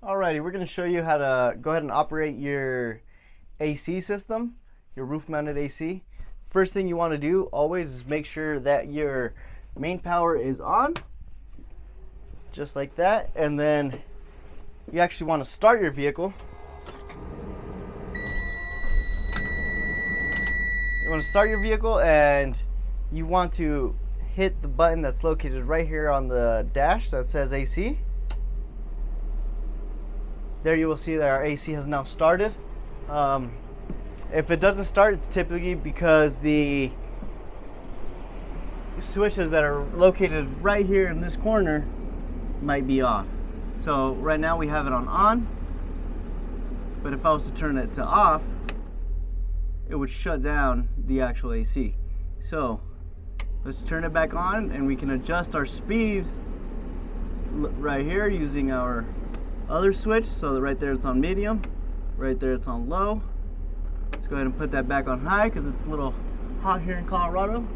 Alrighty, we're going to show you how to go ahead and operate your AC system, your roof mounted AC. First thing you want to do always is make sure that your main power is on, just like that. And then you actually want to start your vehicle. You want to start your vehicle and you want to hit the button that's located right here on the dash that says AC. There you will see that our AC has now started. Um, if it doesn't start, it's typically because the switches that are located right here in this corner might be off. So right now we have it on on, but if I was to turn it to off, it would shut down the actual AC. So let's turn it back on and we can adjust our speed right here using our other switch. So right there it's on medium, right there it's on low. Let's go ahead and put that back on high because it's a little hot here in Colorado.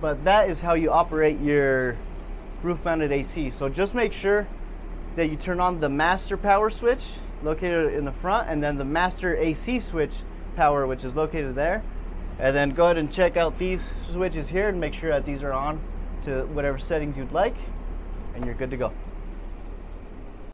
But that is how you operate your roof mounted AC. So just make sure that you turn on the master power switch located in the front and then the master AC switch power which is located there. And then go ahead and check out these switches here and make sure that these are on to whatever settings you'd like and you're good to go.